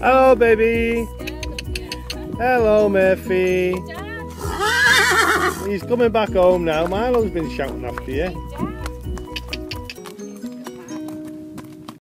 Hello, baby. Hello, Murphy. He's coming back home now. Milo's been shouting after you.